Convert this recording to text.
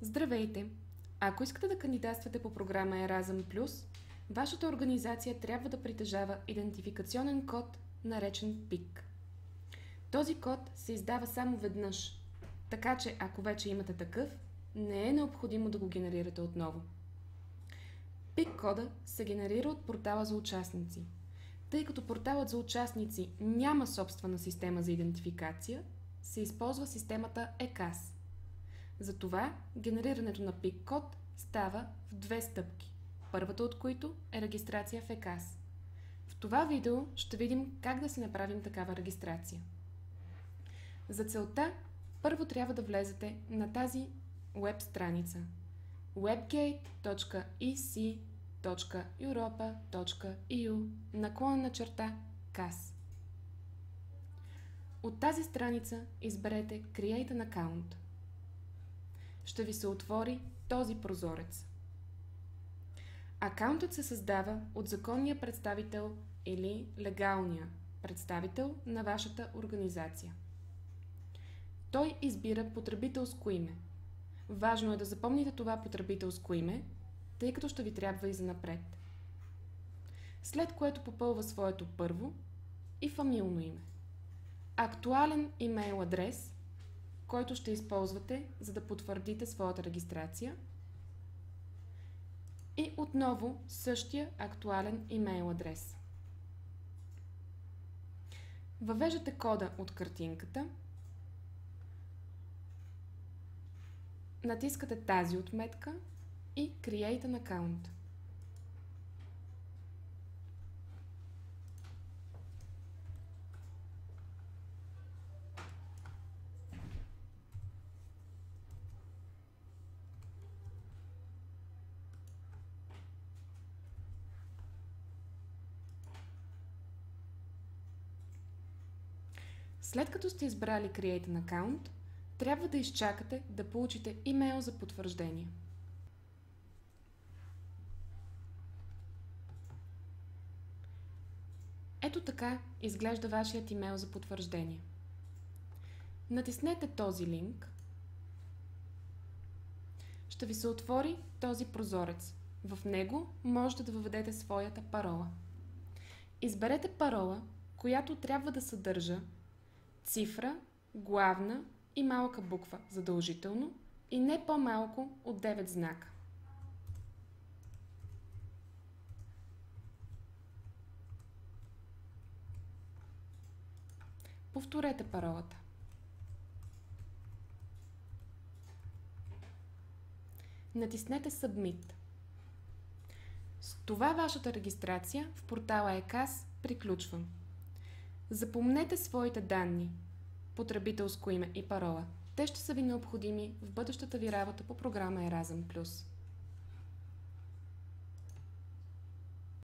Здравейте! Ако искате да кандидатствате по програма Erasmus+, вашата организация трябва да притежава идентификационен код, наречен ПИК. Този код се издава само веднъж, така че ако вече имате такъв, не е необходимо да го генерирате отново. ПИК кода се генерира от портала за участници. Тъй като порталът за участници няма собствена система за идентификация, се използва системата ECAS – затова генерирането на пик код става в две стъпки, първата от които е регистрация в ЕКАС. В това видео ще видим как да си направим такава регистрация. За целта първо трябва да влезете на тази веб страница webgate.ec.europa.eu наклонена черта CAS. От тази страница изберете Create an Account – ще ви се отвори този прозорец. Акаунтът се създава от законния представител или легалния представител на вашата организация. Той избира потребителско име. Важно е да запомните това потребителско име, тъй като ще ви трябва и за напред. След което попълва своето първо и фамилно име. Актуален имейл адрес – който ще използвате, за да потвърдите своята регистрация. И отново същия актуален имейл адрес. Въвеждате кода от картинката, натискате тази отметка и Create an Account. След като сте избрали Create an Account, трябва да изчакате да получите имейл за потвърждение. Ето така изглежда вашият имейл за потвърждение. Натиснете този линк. Ще ви се отвори този прозорец. В него можете да въведете своята парола. Изберете парола, която трябва да съдържа цифра, главна и малка буква задължително и не по-малко от 9 знака. Повторете паролата. Натиснете Submit. С това вашата регистрация в портала ЕКАС приключва. Запомнете своите данни, потребителско име и парола. Те ще са ви необходими в бъдещата ви работа по програма Erasmus+.